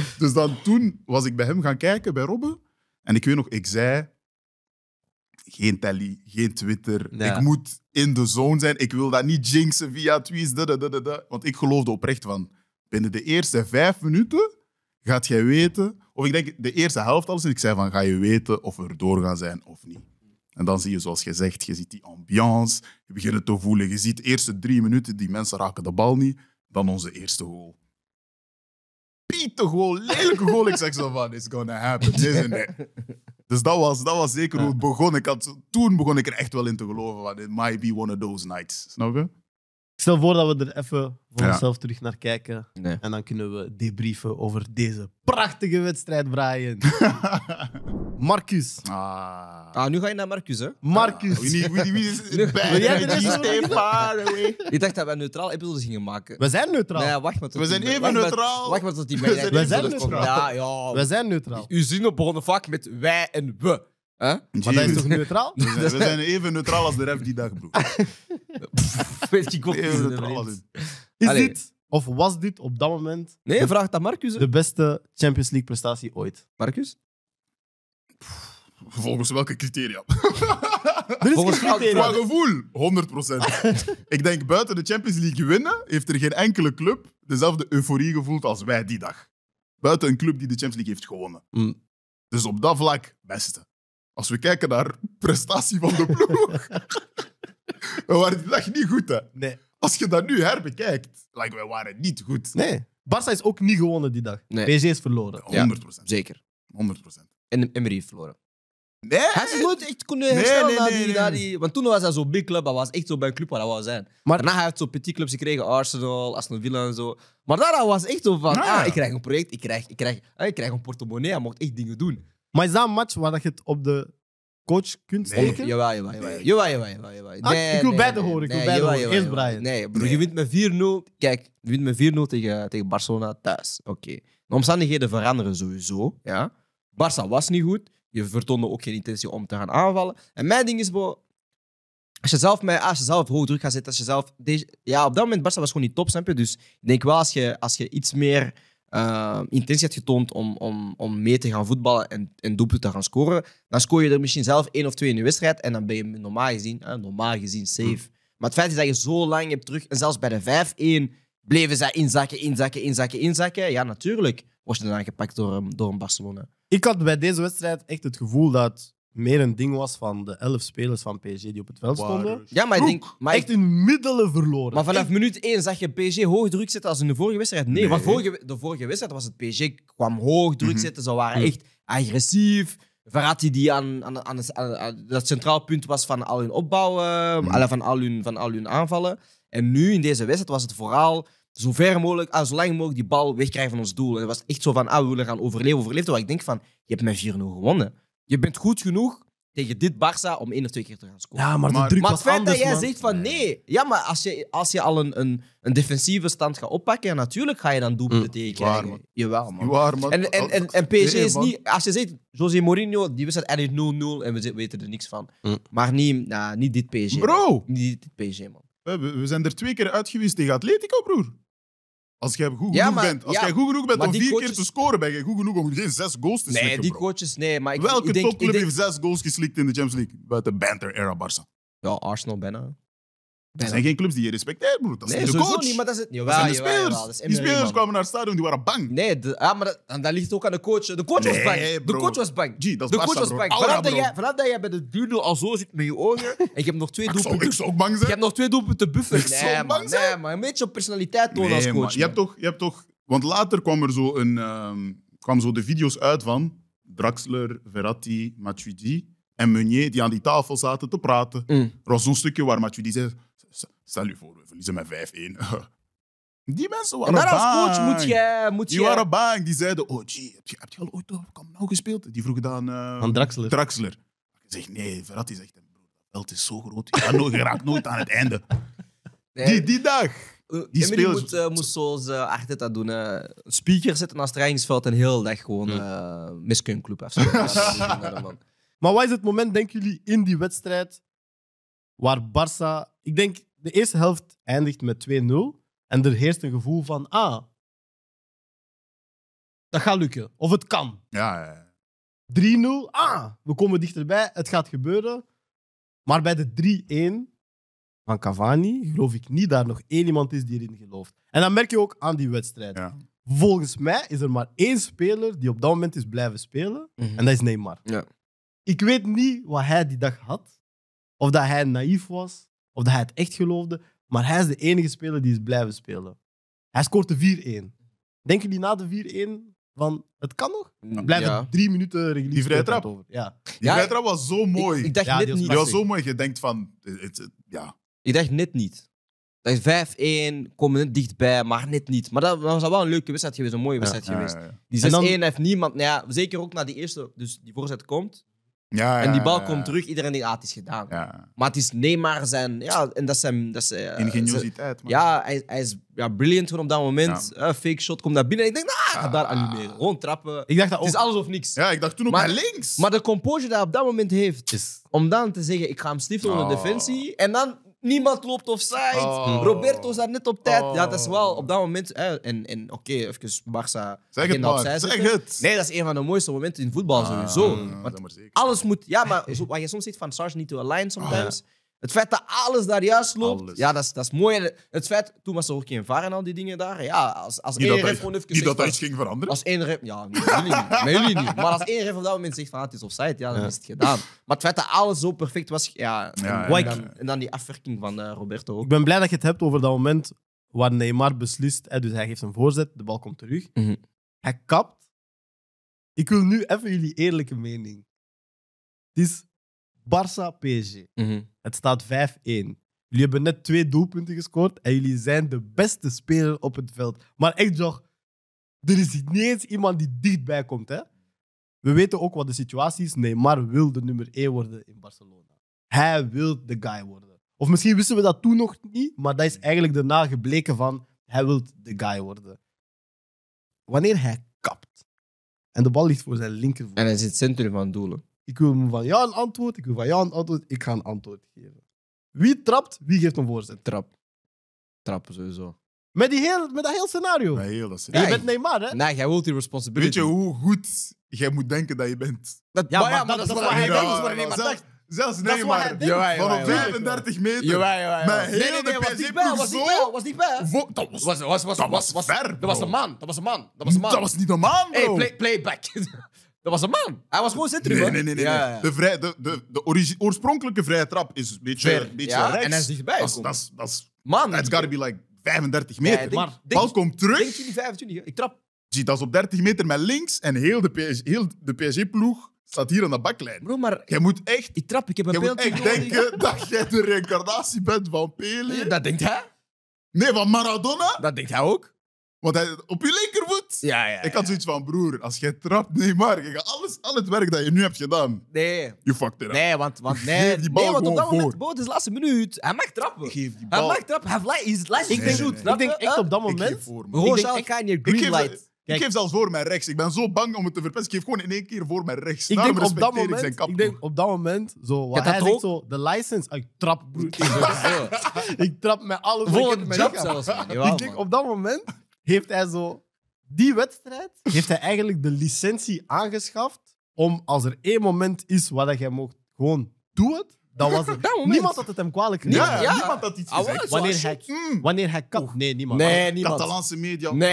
[LAUGHS] dus dan toen was ik bij hem gaan kijken, bij Robbe. En ik weet nog, ik zei... Geen telly, geen Twitter. Ja. Ik moet in de zone zijn. Ik wil dat niet jinxen via tweets. da, da, da, da, da. Want ik geloofde oprecht van... Binnen de eerste vijf minuten gaat jij weten... Of ik denk de eerste helft alles. Ik zei van, ga je weten of we er door gaan zijn of niet. En dan zie je, zoals je zegt, je ziet die ambiance. Je begint het te voelen. Je ziet de eerste drie minuten, die mensen raken de bal niet. Dan onze eerste goal. Piete goal, lelijke goal. Ik zeg zo van, it's gonna happen. Nee, nee. Dus dat was, dat was zeker hoe het begon. Ik had, toen begon ik er echt wel in te geloven. Van, it might be one of those nights. Snap je? Stel voor dat we er even voor Ja. onszelf terug naar kijken. Nee. En dan kunnen we debriefen over deze prachtige wedstrijd, Brian. [LAUGHS] Marcus. Ah. Ah, nu ga je naar Marcus, hè? Marcus. Wie, wie, wie, wie is [LAUGHS] Wil bad? jij de rest Stay nog beginnen? far away. Ik dacht dat we een neutraal episodes gingen maken. We zijn neutraal. Nee, wacht maar tot We zijn die- even wacht maar- neutraal. Wacht maar tot die We bij zijn even Ja, neutraal. ja. We zijn neutraal. Uw zinnen begonnen vaak met wij en we. Hè? Maar dat is toch neutraal? [LAUGHS] We zijn, we zijn even neutraal als de ref die dag. [LAUGHS] Weet ik ook niet. in. Is Allee. dit, of was dit op dat moment Nee, vraag het aan Marcus. hè. de beste Champions League prestatie ooit? Marcus? Volgens welke criteria? [LAUGHS] Er is Volgens geen criteria. Qua gevoel, 100%. ik denk buiten de Champions League winnen, heeft er geen enkele club dezelfde euforie gevoeld als wij die dag. Buiten een club die de Champions League heeft gewonnen. Mm. Dus op dat vlak, beste. Als we kijken naar prestatie van de ploeg. [LAUGHS] we waren die dag niet goed, hè. Nee. Als je dat nu herbekijkt, like, wij waren niet goed. nee. Barça is ook niet gewonnen die dag. Nee. PSG is verloren. 100%. Zeker. 100%. En Emery heeft verloren. Nee! Hij is nooit echt kunnen herstellen nee, na die, nee, na nee. die... Want toen was hij zo'n big club. Hij was echt zo bij een club waar hij wou zijn. Maar- Daarna hij heeft zo petit clubs gekregen. Arsenal, Aston Villa en zo. Maar daarna was echt zo van... Ja. Ah, ik krijg een project. Ik krijg, ik, krijg, ah, ik krijg een portemonnee. Hij mocht echt dingen doen. Maar is dat een match waar dat je het op de coach kunt Nee. steken? Jawel, jawel, jawel. Jawel, jawel, jawel, jawel. Ah, ik wil beide horen, ik wil beide jawel, horen. jawel, Eerst jawel. Brian. Nee, bro, Nee. je wint met 4-0. Kijk, je wint met 4-0 tegen, tegen Barcelona thuis. Oké. De omstandigheden veranderen sowieso. Ja. Barça was niet goed. Je vertoonde ook geen intentie om te gaan aanvallen. En mijn ding is, bro, als je zelf, met, als je zelf hoog druk gaat zetten, als je zelf... Deze, ja, op dat moment, Barça was gewoon niet top, snap je? Dus ik denk wel, als je, als je iets meer eh, intentie had getoond om, om, om mee te gaan voetballen en, en doelpunten te gaan scoren, dan scoor je er misschien zelf één of twee in de wedstrijd en dan ben je normaal gezien, eh, normaal gezien safe. Maar het feit is dat je zo lang hebt terug, en zelfs bij de 5-1 bleven zij inzakken, inzakken, inzakken, inzakken. Ja, natuurlijk word je dan gepakt door, een- door een Barcelona. Ik had bij deze wedstrijd echt het gevoel dat meer een ding was van de elf spelers van PSG die op het veld stonden. Ja, maar ik denk... Ook. Maar, ik- Echt hun middelen verloren. maar vanaf minuut 1 zag je PSG hoog druk zetten als in de vorige wedstrijd. Nee, Nee. want vorige, de vorige wedstrijd was het PSG kwam hoog druk Mhm. zetten. Ze waren Mhm. echt agressief. Verratti die aan, aan, aan, aan- aan- dat centraal punt was van al hun opbouw, eh, Mhm. alle- van, al hun, van al hun aanvallen. En nu in deze wedstrijd was het vooral zo ver mogelijk, ah, zo lang mogelijk die bal wegkrijgen van ons doel. En het was echt zo van, ah, we willen gaan overleven, overleven. Terwijl ik denk van, je hebt met 4-0 gewonnen. Je bent goed genoeg tegen dit Barça om één of twee keer te gaan scoren. Ja, maar, Maar- de druk Maar het feit anders, dat jij man. zegt van nee. Ja, maar als je, als je al een, een, een defensieve stand gaat oppakken, ja, natuurlijk ga je dan doelpunten Mm. man. Jawel, man. Waar, man. En, en, en, en PSG Nee, is niet... Als je zegt, José Mourinho, die wedstrijd eindigt 0-0 en we weten er niks van. Mm. Maar niet, nou, niet dit PSG. Bro, Niet dit PSG, man. we, we zijn er twee keer uit geweest tegen Atletico, broer. Als jij goed Ja, genoeg maar- bent, als ja, jij goed genoeg bent om die vier coaches- keer te scoren, ben je goed genoeg om geen zes goals te Nee, slikken, die bro. coaches, nee. Maar ik, Welke ik denk, topclub ik denk, heeft zes goals geslikt in de Champions League? Buiten Banter-era Barça. Ja, Arsenal bijna. Dat bijna. zijn geen clubs die je respecteert, broer. Dat is Nee, niet de coach. niet, maar dat is het. dat Jawel, zijn de jawel, spelers. jawel, dat is die spelers man. kwamen naar het stadion, die waren bang. Nee, de, ja, maar dat, dat ligt ook aan de coach. De coach was bang. De coach was bang. G, dat De coach was bro. bang. Vanaf dat, jij, vanaf dat jij bij de 3-0 al zo zit met je ogen [LAUGHS] en je hebt nog twee Ik zou, doelpunten. ik zou ook bang Je zijn. hebt nog twee doelpunten buffer. Ik zou Nee, bang man. zijn. Nee, man. Een beetje op personaliteit tonen als coach. man. Je hebt toch, je hebt toch... Want later kwam er zo een, ehm, kwam zo de video's uit van Draxler, Verratti, Matuidi en Meunier die aan die tafel zaten te praten. Mm. Er was zo'n stukje waar Matuidi zei... "S- Stel je voor, we verliezen met 5-1. [LAUGHS] Die mensen En waren dan als coach moet je... Moet Die je waren bang. Die zeiden, oh, gee, heb je, heb je al ooit Camp Nou gespeeld? Die vroegen dan... eh, Van Draxler. Draxler. Ik zeg, nee, Verratti zegt, dat veld is zo groot. Je, gaat nooit, je raakt nooit aan het einde. [LAUGHS] Nee, Die, die dag. die die Emery spelers- moet, eh, moet zoals uh, Arteta doen. eh speaker zetten als trainingsveld en heel dag gewoon uh, miskunclub afzetten. Maar wat is het moment, denken jullie, in die wedstrijd waar Barça... Ik denk, de eerste helft eindigt met 2-0 en er heerst een gevoel van, ah, dat gaat lukken. Of het kan. Ja, ja, ja. 3-0, ah, we komen dichterbij, het gaat gebeuren. Maar bij de 3-1 van Cavani geloof ik niet dat er nog één iemand is die erin gelooft. En dat merk je ook aan die wedstrijd. ja. Volgens mij is er maar één speler die op dat moment is blijven spelen. Mhm. En dat is Neymar. Ja. Ik weet niet wat hij die dag had. Of dat hij naïef was. Of dat hij het echt geloofde. Maar hij is de enige speler die is blijven spelen. Hij scoort de 4-1. Denken jullie na de 4-1 van het kan nog? Dan blijven Ja. drie minuten regulier Die vrije speeltijd trap? over. Ja. Die Ja, vrije trap was zo mooi. Ik, ik dacht Ja, net die was niet. die was zo mooi. Je denkt van... Het, het- ja. Ik dacht net niet. Dat is 5-1, komen net dichtbij, maar net niet. Maar dat was wel een leuke wedstrijd geweest, een mooie wedstrijd Ja, geweest. ja, ja. Die 6-1 En dan- heeft niemand... Nou ja, zeker ook na die eerste, dus die voorzet komt. Ja, ja, en die bal ja, komt terug, iedereen denkt, ah, het is gedaan. Ja. Maar het is Neymar zijn... Ja, en dat zijn... Dat is, eh, zijn- Ingeniositeit, man. ja, hij, hij is ja, brilliant gewoon op dat moment. Eh, fake shot, komt naar binnen. Ik denk, nou, hij gaat daar Ah. animeren. Gewoon trappen. Ik dacht dat Het is alles of niks. Ja, ik dacht toen ook Maar- naar links. Maar de composure dat hij op dat moment heeft, Is, om dan te zeggen, ik ga hem stiften onder Oh. defensie. En dan Niemand loopt offside. Oh. Roberto is daar net op tijd. Oh. Ja, dat is wel op dat moment. Hè, en en oké, even Barça. Zeg het maar, zeg het. Nee, dat is een van de mooiste momenten in voetbal sowieso. Ah, Want maar zeker. alles moet. Ja, maar zo, wat je soms zegt van Sarge niet to align sometimes. Het feit dat alles daar juist loopt, Alles. ja, dat is, dat is mooi. En Het feit, toen was er ook geen VAR en al die dingen daar. Ja, als, als Niet één dat, ref dat, gewoon even niet zegt dat dat iets ging veranderen. als één ref... Ja, [LAUGHS] met jullie niet. Maar als één ref op dat moment zegt van ah, het is offside, ja, dan Ja. is het gedaan. Maar het feit dat alles zo perfect was, ja... Ja, en, ja, en ja. dan, en dan die afwerking van eh, Roberto ook. Ik ben blij dat je het hebt over dat moment waar Neymar beslist. Hè, dus hij geeft een voorzet, de bal komt terug. Mhm. Hij kapt. Ik wil nu even jullie eerlijke mening. Het is Barça-PSG. Mhm. Het staat 5-1. Jullie hebben net twee doelpunten gescoord en jullie zijn de beste speler op het veld. Maar echt, toch, er is niet eens iemand die dichtbij komt. Hè? We weten ook wat de situatie is. Neymar wil de nummer 1 worden in Barcelona. Hij wil de guy worden. Of misschien wisten we dat toen nog niet, maar dat is eigenlijk daarna gebleken van hij wil de guy worden. Wanneer hij kapt en de bal ligt voor zijn linkervoet. En hij zit centrum van doelen. Ik wil van jou een antwoord, ik wil van jou een antwoord, ik ga een antwoord geven. Wie trapt, wie geeft een voorzet? Trap. Trappen sowieso. Met, die heel, met dat heel scenario. Bij heel dat En je bent Neymar, hè? Nee, jij wilt die Weet responsibility. je hoe goed jij moet denken dat je bent? Dat, Ja, maar, maar ja, maar dat- dat is is hij denkt. dat is zelfs, dacht. Neymar, van op jawel. 35 meter. Jawel, jawel, jawel. Met Nee, heel nee, de nee, was dichtbij, was dichtbij, zo. was dichtbij. Vo- Dat was, Was, was, was, dat was was, ver, Dat was een man. Dat was een man. Dat was een man. dat was niet een man, bro. Hey, play, play back. [LAUGHS] dat was een man. Hij was gewoon centrum. Nee, nee, nee. nee, Ja, nee. ja. De, vrij, de, de, de oorspronkelijke vrije trap is een beetje, Ver. een beetje Ja, rechts. en hij is dichtbij Dat is- Man. It's gotta be like 35 Nee, meter. denk- maar denk- Bal komt terug. Denk je niet 25? hè? Ik trap. Zie, dat is op 30 meter met links en heel de, PSG heel de PSG-ploeg staat hier aan de baklijn. Bro, maar Jij moet echt, ik trap. Ik heb een jij moet penalty echt denken [LAUGHS] dat jij de reïncarnatie bent van Pele. Dat denkt hij. Nee, van Maradona. Dat denkt hij ook. Want hij, op je Ja, ja. Ik had zoiets van, broer, als jij trapt, nee maar, je gaat alles, al het werk dat je nu hebt gedaan, Nee. you fucked it up. Nee, want, want nee, Geef die bal nee, want op dat moment, voor. bro, het is de laatste minuut. Hij mag trappen. Geef die Hij bal. mag trappen. Hij heeft is Ik to denk, nee, shoot. nee. snap ik denk je? echt op dat Ik moment. geef voor, Ik denk- ik- je Ik green light. ik geef zelfs voor mijn rechts. Ik ben zo bang om het te verpesten. Ik geef gewoon in één keer voor mijn rechts. Ik Daarom denk op dat respecteer ik zijn moment, kap ik denk op dat moment, zo, wat Gaat hij zegt zo, de license, ik trap, broer. [LAUGHS] ik trap met ik Vol heb een in mijn job zelfs, man. Jawel, ik denk man. op dat moment heeft hij zo die wedstrijd heeft hij eigenlijk de licentie aangeschaft om als er één moment is waar dat jij mocht gewoon doe het, dan was het. [LAUGHS] Dat. Niemand had het hem kwalijk genomen. Ja, Ja. niemand had iets Ah, gezegd. Wanneer hij, Mm. wanneer hij kapt. Nee, niemand. Nee, niemand. Catalaanse media. Nee,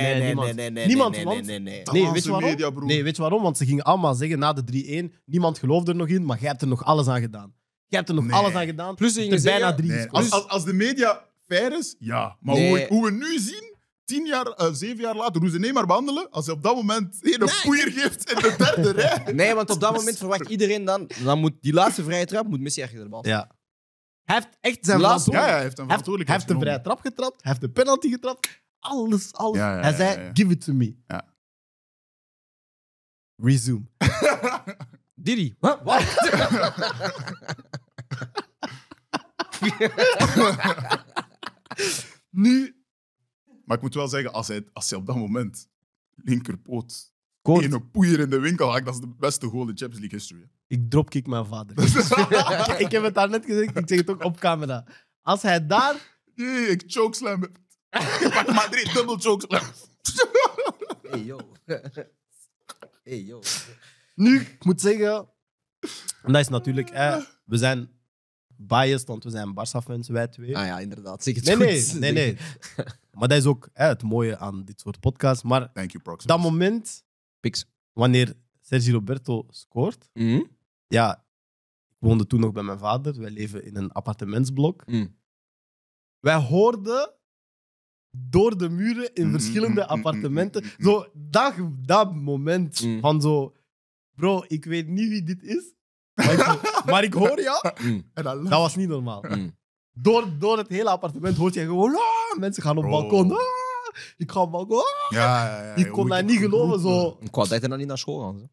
nee, nee, niemand. nee, nee, nee. Niemand, nee, want- nee, nee, nee. Nee, weet je waarom? media, broer. Nee, weet je waarom? Want ze gingen allemaal zeggen na de 3-1, niemand geloofde er nog in, maar jij hebt er nog alles aan gedaan. Jij hebt er nog Nee. alles aan gedaan. Plus Er gingen bijna drie als, als, als de media fair is, ja. Maar Nee. hoe, hoe we nu zien, tien jaar, eh, zeven jaar later, hoe ze Neymar behandelen, als hij op dat moment een poeier geeft in de derde [LAUGHS] rij. Nee, want op dat moment verwacht iedereen dan... Dan moet die laatste vrije trap moet Messi achter de bal. Ja. Hij heeft echt zijn Laatste- Ja, ja, verantwoordelijkheid. hij heeft een Hij heeft, hij verantwoordelijkheid heeft de vrije trap getrapt, hij heeft de penalty getrapt. Alles, alles. Ja, ja, hij ja, zei, ja. give it to me. Ja. Resume. [LAUGHS] Didi. Huh? Wat? [LAUGHS] Nu, Maar ik moet wel zeggen, als hij, als hij op dat moment linkerpoot Koort, een poeier in de winkel haakt, dat is de beste goal in Champions League history. ik dropkick mijn vader. [LAUGHS] ik heb het daar net gezegd, ik zeg het ook op camera. Als hij daar... Jee, ik chokeslam. Pak Madrid, dubbel chokeslam. Hey, yo. Hey, yo. Nu, ik moet zeggen... En dat is natuurlijk... eh, we zijn biased, want we zijn Barça-fans, wij twee. Ah ja, inderdaad. Zeg het Nee, goed. nee, nee, nee. [LAUGHS] Maar dat is ook hè, het mooie aan dit soort podcasts. Maar Thank you, Proximus. dat moment, Pix. wanneer Sergio Roberto scoort... Mhm. Ja, ik woonde toen nog bij mijn vader. Wij leven in een appartementsblok. Mm. Wij hoorden door de muren in Mm, verschillende appartementen. Zo, dat, dat moment Mm. van zo... Bro, ik weet niet wie dit is. Maar ik, [LAUGHS] [LAUGHS] maar ik hoor jou. [LAUGHS] Mm. En dan Dat was niet normaal. Mm. Door, door het hele appartement hoort je gewoon... "Ah!" mensen gaan op het Bro. balkon. "Ah!" ik ga op het balkon. "Ah!" Ja, ja, ja. Ik kon dat niet geloven. Zo. Ik wou dat dan niet naar school gaan. zo.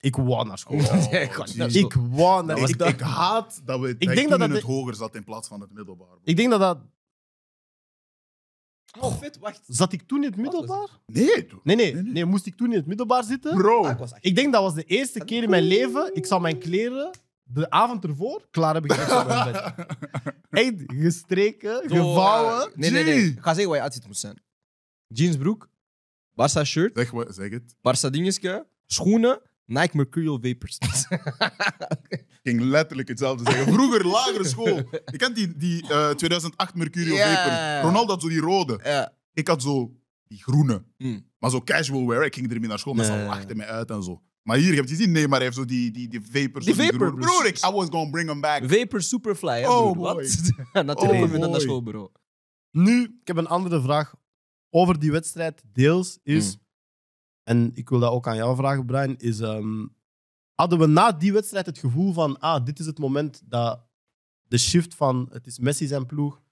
Ik wou naar school. [LAUGHS] Oh, Nee, ik ga niet naar jeez. school. Ik wou naar Ik, school. ik, ik haat dat we ik denk dat dat dat in de- het hoger zat in plaats van het middelbaar. Ik denk dat dat... Oh, vet, wacht. Zat ik toen in het middelbaar? Nee, toch? Nee, nee, Nee. Moest ik toen in het middelbaar zitten? Bro. Ah, ik was echt- Ik denk dat was de eerste keer in mijn leven. Ik zou mijn kleren de avond ervoor, klaar heb ik op mijn bed. [LAUGHS] Gestreken, gevouwen. eh, nee, nee, nee. Ik ga zeggen wat je outfit moet zijn. Jeansbroek, Barça shirt, Zeg, wat- zeg het. Barça dingetje, schoenen, Nike Mercurial Vapors. Ik [LAUGHS] ging letterlijk hetzelfde zeggen. Vroeger, lagere school. Je kent die, die eh, 2008 Mercurial Ja. Vapor. Ronaldo had zo die rode. ja. Ik had zo die groene. Mm. Maar zo casual wear. Ik ging ermee naar school. Mensen Nee. lachten mij uit en zo. Maar hier, je hebt gezien, nee, maar hij heeft zo die, die, die vapors. Die vapor. Broer, ik. I was gonna bring them back. Vapor Superfly, hè, Oh, broer. Wat? [LAUGHS] Natuurlijk Oh, dan naar boy. school, bro. Nu, ik heb een andere vraag over die wedstrijd. Deels is, Mm. en ik wil dat ook aan jou vragen, Brian, is... ehm, hadden we na die wedstrijd het gevoel van, ah, dit is het moment dat de shift van het is Messi zijn ploeg,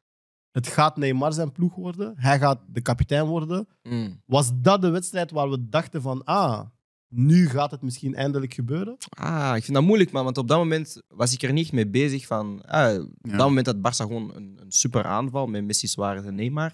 het gaat Neymar zijn ploeg worden, hij gaat de kapitein worden. Mm. Was dat de wedstrijd waar we dachten van, ah, nu gaat het misschien eindelijk gebeuren? Ah, ik vind dat moeilijk, man. Want op dat moment was ik er niet mee bezig van... Ah, op Ja. dat moment had Barça gewoon een, een super aanval met Messi, Suarez en Neymar.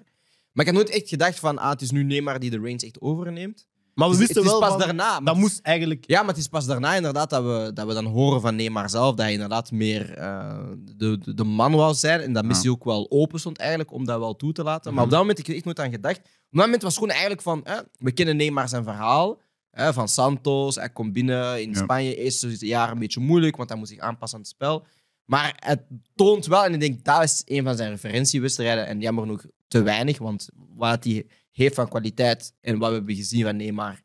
Maar ik had nooit echt gedacht van... Ah, het is nu Neymar die de range echt overneemt. Maar we Het is- wisten het is wel pas van, daarna. maar dat moest eigenlijk... Ja, maar het is pas daarna inderdaad dat we, dat we dan horen van Neymar zelf dat hij inderdaad meer eh, de, de, de man wou zijn. En dat Ja. Messi ook wel open stond eigenlijk om dat wel toe te laten. Maar Mhm. op dat moment heb ik er echt nooit aan gedacht. Op dat moment was het gewoon eigenlijk van... eh, we kennen Neymar zijn verhaal. Eh, van Santos, hij komt binnen in Ja. Spanje. Eerst jaar een beetje moeilijk, want hij moet zich aanpassen aan het spel. Maar het toont wel, en ik denk dat is een van zijn referentiewedstrijden. En jammer genoeg te weinig, want wat hij heeft van kwaliteit en wat we hebben gezien van Neymar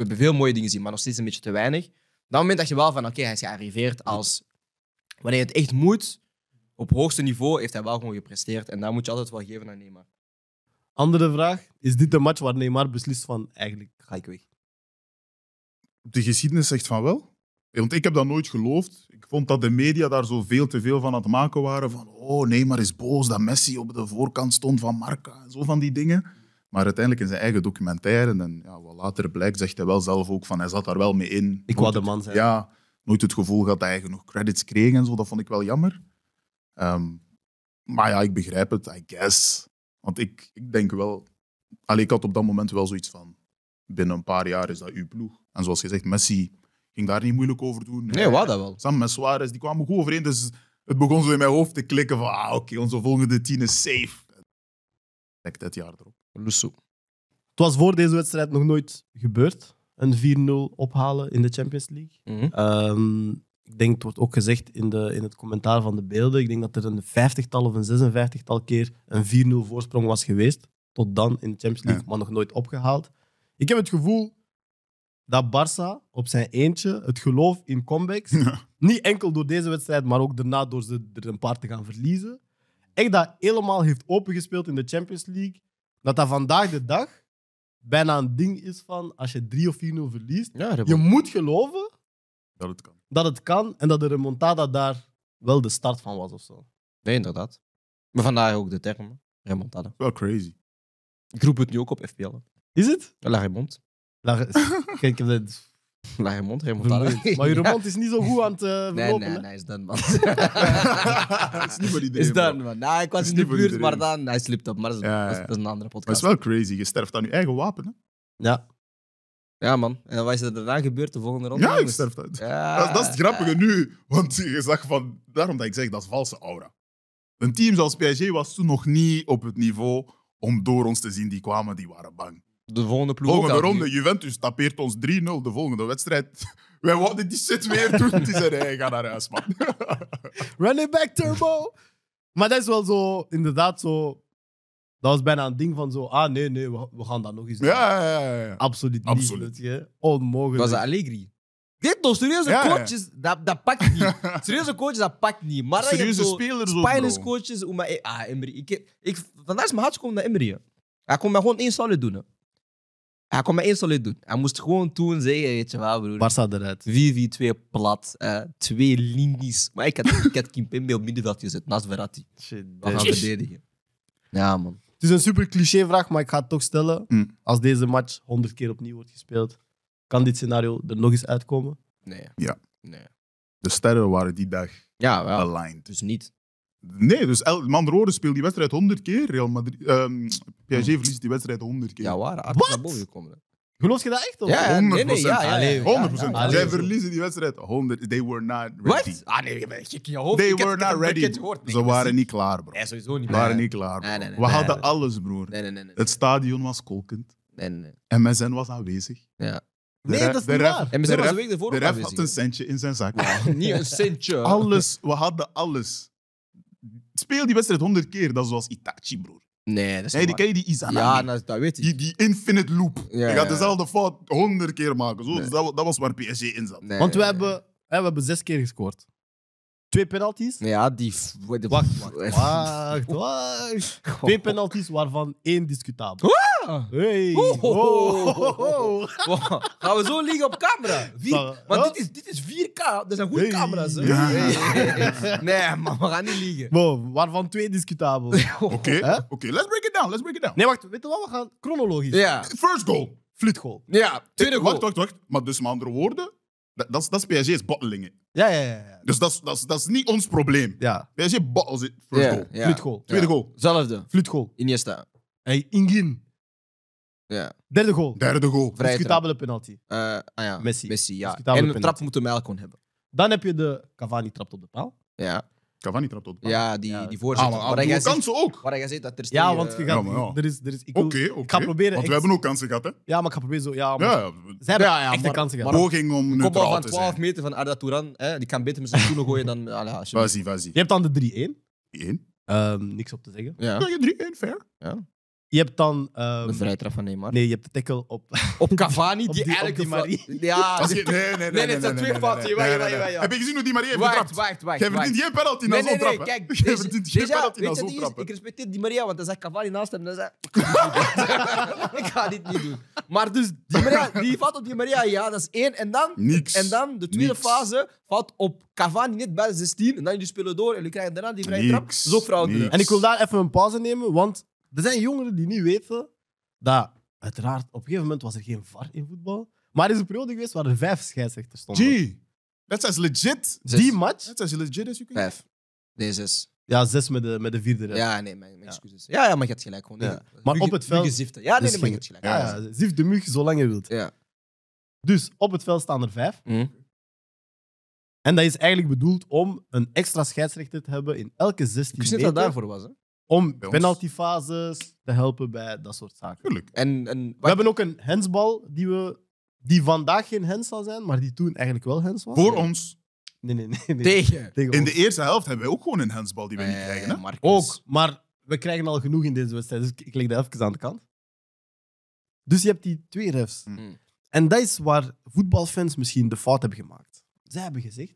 we hebben veel mooie dingen gezien, maar nog steeds een beetje te weinig. Op dat moment dacht je wel van, oké, hij is gearriveerd als... Wanneer het echt moet, op hoogste niveau, heeft hij wel gewoon gepresteerd. En daar moet je altijd wel geven aan Neymar. Andere vraag, is dit de match waar Neymar beslist van, eigenlijk ga ik weg? De geschiedenis zegt van wel. Want ik heb dat nooit geloofd. Ik vond dat de media daar zo veel te veel van aan het maken waren. Van, oh, Neymar is boos dat Messi op de voorkant stond van Marca. en Zo van die dingen. Maar uiteindelijk in zijn eigen documentaire, en ja, wat later blijkt, zegt hij wel zelf ook van, hij zat daar wel mee in. Ik wou de man zijn. Ja, nooit het gevoel gehad dat hij genoeg credits kreeg en zo. Dat vond ik wel jammer. Ehm, maar ja, ik begrijp het, I guess. Want ik, ik denk wel... Allee, ik had op dat moment wel zoiets van... Binnen een paar jaar is dat uw ploeg. En zoals gezegd, Messi ging daar niet moeilijk over doen. Nee, wat dat wel. Samen met Suarez, die kwamen goed overeen. Dus het begon zo in mijn hoofd te klikken van... Ah, oké, onze volgende tien is safe. Kijk, dit jaar erop. Lusso. Het was voor deze wedstrijd nog nooit gebeurd. Een 4-0 ophalen in de Champions League. Mhm. Ehm, ik denk, het wordt ook gezegd in, de, in het commentaar van de beelden, ik denk dat er een vijftigtal of een 56-tal keer een 4-0 voorsprong was geweest. Tot dan in de Champions League, Ja. maar nog nooit opgehaald. Ik heb het gevoel dat Barça op zijn eentje het geloof in comebacks, Ja. niet enkel door deze wedstrijd, maar ook daarna door ze er een paar te gaan verliezen, echt dat helemaal heeft opengespeeld in de Champions League. Dat dat vandaag de dag bijna een ding is van als je 3 of 4-0 verliest. Ja, Je moet geloven Dat het kan. dat het kan en dat de remontada daar wel de start van was of zo. Nee, inderdaad. Maar vandaar ook de term, remontada. Wel crazy. Ik roep het nu ook op FPL. Is het? La. Daar is- [LAUGHS] Kijk, ik heb dat La remontada. vermoeid. Maar je remont is niet zo goed aan het eh, Nee, verlopen. nee, hè? nee, is done, man. Het [LAUGHS] is niet voor iedereen. is bro. done, man. Nou, ik was Is in niet de voor buurt, iedereen. maar dan, hij slipt op. Maar dat is, Ja, ja, dat is, ja. dat is een andere Maar het podcast. is wel crazy. Je sterft aan je eigen wapen. Hè? Ja. Ja, man. En wat is er daarna gebeurd de volgende ronde? Ja, jongens? sterft uit. Ja. Dat, dat is het grappige nu. Want je zag van... Daarom dat ik zeg, dat is valse aura. Een team zoals PSG was toen nog niet op het niveau om door ons te zien. Die kwamen, die waren bang. De volgende ploeg Volgende ook al. ronde, Juventus tapeert ons 3-0. De volgende wedstrijd... [LAUGHS] Wij wouden die shit weer doen. Die zeiden, hey, ga naar huis, man. [LAUGHS] Run it back, Turbo! Maar dat is wel zo, inderdaad zo... Dat was bijna een ding van zo, ah nee, nee, we, we gaan dat nog eens doen. Ja, ja, ja. ja. Absoluut niet. Absoluut. weet je. Onmogelijk. was dat Allegri. Dit toch, serieuze Ja, ja. coaches, dat, dat pakt niet. [LAUGHS] serieuze coaches, dat pakt niet. Maar Serieuze spelers ook, Spineless coaches, maar, ah, Emery. Ik, ik, vandaag is mijn hart gekomen naar Emery. hè. Hij kon maar gewoon één solid doen. hè. Hij kon maar één solid doen. Hij moest gewoon toen zeggen, weet je wel, broer. Barça eruit. 4-4-2 plat, eh, twee linies. Maar ik had, ik had Kimpembe op middenveld gezet, naast Verratti. Shit, We gaan verdedigen. Ja, man. Het is een super cliché vraag, maar ik ga het toch stellen. Mm. Als deze match 100 keer opnieuw wordt gespeeld, kan dit scenario er nog eens uitkomen? Nee. Ja. Nee. De sterren waren die dag Ja, wel. aligned. Dus niet. Nee, dus El Mandrode speelt die wedstrijd 100 keer. Real Madrid, ehm, PSG verliest die wedstrijd 100 keer. Ja, waar. Wat? naar boven gekomen. hè. Geloof je dat echt? Of? Ja, ja, nee, nee, ja, ja, Allee, ja, 100%. ja, ja. Zij verliezen die wedstrijd 100. They were not ready. Wat? Ah nee, je bent gek in je hoofd. They were not ready. bekend gehoord. Nee, Ze waren niet klaar, bro. Nee, sowieso niet. Ze waren niet klaar, bro. Nee, nee, nee, We nee. hadden alles, broer. Nee, nee, nee. nee. Het stadion was kolkend. nee, nee, nee. MSN was aanwezig. Ja. De Nee, dat is de niet ref- waar. En we de week ervoor De ref had een centje in zijn zak. [LAUGHS] Niet een centje. Alles, we hadden alles. Speel die wedstrijd honderd keer, dat is zoals Itachi, broer. Nee, dat is Hey, niet die, ken je die Izanami? Ja, dat, dat weet ik. die, die infinite loop. Ja, je gaat ja. dezelfde fout honderd keer maken. Zo, Nee. dat, dat was waar PSG in zat. Nee, Want we nee, hebben, hè, we hebben zes keer gescoord. Twee penalties. nee. Ja, die... [LAUGHS] Wacht, wacht, wacht, wacht. Twee penalties, waarvan één discutabel. Hey. Oh. Wow. Gaan we zo liggen op camera? Vier, Maar- want dit is, dit is 4K. Dat zijn goede Hey. camera's. Hè? Ja. Hey. [LAUGHS] Nee, man, we gaan niet liegen. Wow, waarvan twee discutabel. [LAUGHS] Oké, oké, let's break it down, let's break it down. Nee, wacht, weet je wat? We gaan chronologisch. Ja, First goal. Fluitgoal. ja. tweede goal. Wacht, wacht, wacht. Maar dus met andere woorden, dat, dat, is, dat is PSG's bottelingen. Ja, ja, ja. Dus dat is, dat, is, dat is niet ons probleem. ja. PSG bottles it. First Ja, goal. ja. Tweede goal. Zelfde. Fluitgoal. Iniesta. Hey, Ingin. Ja. Derde goal. Derde goal. Vrije Discutabele penalty. Eh, ah ja. Messi. Messi, ja. Discutabele En een penalty. trap moeten we gewoon hebben. Dan heb je de Cavani trapt op de paal. Ja, Cavani trapt paal. ja die, Ja. die Ah, voorzet. maar waar, ah, jij broer, zegt, kansen ook. waar jij zegt dat er Ja, want je gaat... ja, maar ja. Er is, er is, ik wil- Oké, oké. ga proberen Want echt- we hebben ook kansen gehad, hè? Ja, maar ik ga proberen zo... Ja, maar Ja, ja. Ze hebben Ja, ja, echte maar- kansen gehad. Poging om van te 12 zijn. meter van Arda Touran. Hè, die kan beter met zijn schoenen gooien dan... [LAUGHS] Allee, als je- Vazie, vazie. Je hebt dan de 3-1. Eén. Ehm, niks op te zeggen. Ja, Ja, je drie, één, fair. Je hebt dan... ehm, de vrije trap van Neymar. nee, je hebt de tackle op... [LAUGHS] Op Cavani, Op die, die- op eigenlijk... die een Marie. [LAUGHS] Ja, Als die- je, nee, nee, nee. nee, het zijn twee fouten. Heb je gezien hoe die Marie heeft getrapt? wacht, wacht. Jij verdient geen penalty na Nee, zo'n nee, nee, trap, kijk. [LAUGHS] Jij verdient geen deze- penalty weet na je, zo'n die is- trap? Ik respecteer Di Maria, want hij zegt Cavani naast hem. Hij zei, ik ga dit niet doen. Maar dus, Di Maria, die fout op Di Maria, ja, dat is één. En dan, Niks. en dan de tweede Niks. fase, fout op Cavani net bij de 16. En dan jullie spelen door en jullie krijgen daarna die vrije trap. Fraudulent. Niks. En ik wil daar even een pauze nemen, want er zijn jongeren die niet weten dat, uiteraard, op een gegeven moment was er geen VAR in voetbal. Maar er is een periode geweest waar er vijf scheidsrechters stonden. G. That's as legit. Zes. Die match? That's as legit as you can. Vijf. Nee, zes. Ja, zes met de, met de vierde. Ja, nee, mijn, mijn excuses. Ja, ja, maar je hebt gelijk. Gewoon. Ja. Nee, Maar op het veld- muggenziften. Ja, nee, Dus nee, maar je geen- hebt gelijk. Ja, ja, zief de mug zolang je wilt. Ja. Dus op het veld staan er vijf. Mhm. En dat is eigenlijk bedoeld om een extra scheidsrechter te hebben in elke 16 Ik wist niet meter. dat dat daarvoor was. Hè? Om ons. penaltyfases te helpen bij dat soort zaken. Tuurlijk. En, en We hebben ook een hensbal die, we, die vandaag geen hens zal zijn, maar die toen eigenlijk wel hens was. Voor ons. Nee, nee, nee. nee. tegen. Tegen In ons. de eerste helft hebben wij ook gewoon een handsbal die we niet krijgen. Hè? Eh, Marcus. Ook, maar we krijgen al genoeg in deze wedstrijd, dus ik, ik leg dat even aan de kant. Dus je hebt die twee refs. Mm. En dat is waar voetbalfans misschien de fout hebben gemaakt. Zij hebben gezegd,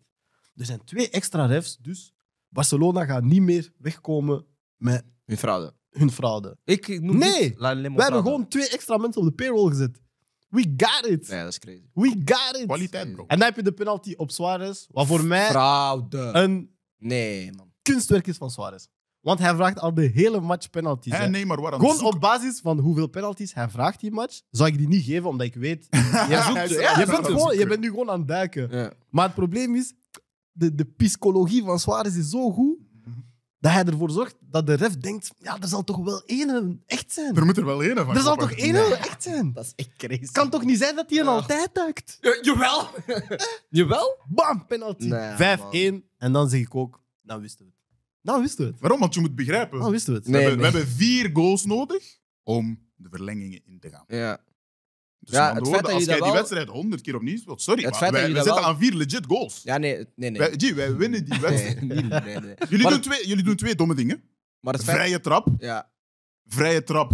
er zijn twee extra refs, dus Barcelona gaat niet meer wegkomen met Hun fraude. hun fraude. Ik noem Nee, dit La Lemo We hebben fraude. gewoon twee extra mensen op de payroll gezet. We got it. Nee, dat is crazy. We got it. Kwaliteit, bro. En dan heb je de penalty op Suarez, wat voor mij Fraude. een Nee, man. kunstwerk is van Suarez. Want hij vraagt al de hele match penalties. Hè, hè. nee, maar waar aan het Gewoon op basis van hoeveel penalties hij vraagt die match, zou ik die niet geven, omdat ik weet... [LAUGHS] Je, zoekt- hij is je bent het gewoon, zoeken. je bent nu gewoon aan het duiken. Ja. Maar het probleem is, de, de psychologie van Suarez is zo goed, dat hij ervoor zorgt dat de ref denkt, ja, er zal toch wel één echt zijn. Er moet er wel één van Er zal toch één echt zijn. Dat is echt crazy. Het kan toch niet zijn dat hij een altijd duikt? Ja, jawel. jawel? Bam, penalty. Nee, 5-1. En dan zeg ik ook, nou wisten we het. Nou wisten we het. Waarom? Want je moet begrijpen. Nou wisten we het. we, Nee, hebben, we hebben vier goals nodig om de verlengingen in te gaan. Ja. Dus Ja, het feit dat als jij dat die wel- wedstrijd honderd keer opnieuw speelt, sorry, Het maar feit dat wij, we zitten wel- aan vier legit goals. Ja, nee, nee, nee. Wij, G, wij winnen die wedstrijd. nee, nee, nee. [LAUGHS] Jullie, Maar- doen twee, jullie doen twee domme dingen. Maar het feit... Vrije trap. Ja. Vrije trap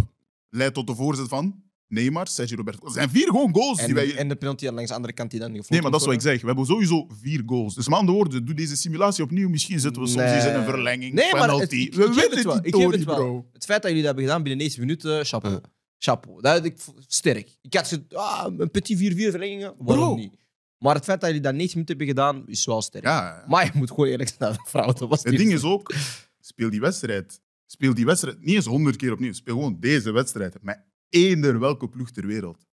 leidt tot de voorzet van Neymar, Sergio Roberto. Er zijn vier gewoon goals En, die wij... en de penalty langs de andere kant die dan gefloten Nee, maar dat is wat ik zeg. We hebben sowieso vier goals. Dus met andere woorden, doe deze simulatie opnieuw. Misschien zitten we soms Nee. eens in een verlenging. Nee, maar penalty. het- ik- we ik winnen het wel, die ik geef het wel. bro. Het feit dat jullie dat hebben gedaan binnen 90 minuten, chapeau. Chapeau. Dat ik sterk. Ik had ze ah, een petit 4-4 verlengingen, waarom Bro. niet? Maar het feit dat jullie dat 90 minuten hebben gedaan, is wel sterk. Ja, Maar je moet gewoon eerlijk zijn, vrouw, dat was het ding is ook, speel die wedstrijd. Speel die wedstrijd niet eens honderd keer opnieuw. Speel gewoon deze wedstrijd met eender welke ploeg ter wereld.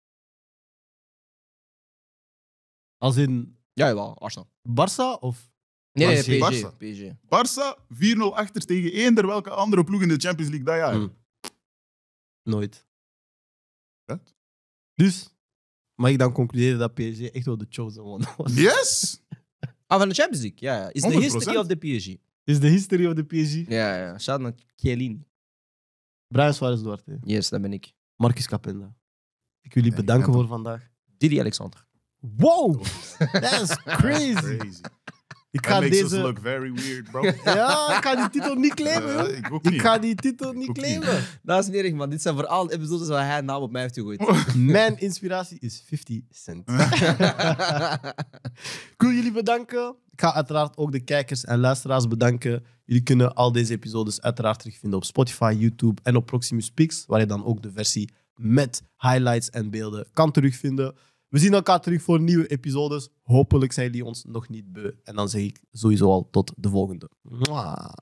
Als in Ja, jawel, Arsenal. Barça of... Nee, nee, Barca. PSG. Barca. PSG. Barça 4-0 achter tegen eender welke andere ploeg in de Champions League dat jaar. Mm. Nooit. Wat? Dus, mag ik dan concluderen dat PSG echt wel de chosen one [LAUGHS] was? Yes! Ah, van de Champions League, ja. ja. Is the 100%. history of the PSG. Is de history of the PSG? Ja, ja. Shout naar Chiellini. Brian Suarez Duarte. Yes, dat ben ik. Marcus Capenda. Ik wil jullie bedanken voor vandaag. Didi Alexander. Wow! [LAUGHS] That's crazy. Crazy. Ik ga makes us deze... look very weird, bro. [LAUGHS] Ja, ik ga die titel niet claimen. Eh, joh. ik ook Ik niet. ga die titel niet claimen. Dat is niet [LAUGHS] erg, man. Dit zijn voor alle episodes waar hij een naam op mij heeft gegooid. [LAUGHS] Mijn inspiratie is 50 cent. Ik wil jullie bedanken. Ik ga uiteraard ook de kijkers en luisteraars bedanken. Jullie kunnen al deze episodes uiteraard terugvinden op Spotify, YouTube en op Proximus Pix, waar je dan ook de versie met highlights en beelden kan terugvinden. We zien elkaar terug voor nieuwe episodes. Hopelijk zijn jullie ons nog niet beu. En dan zeg ik sowieso al tot de volgende. Mwah.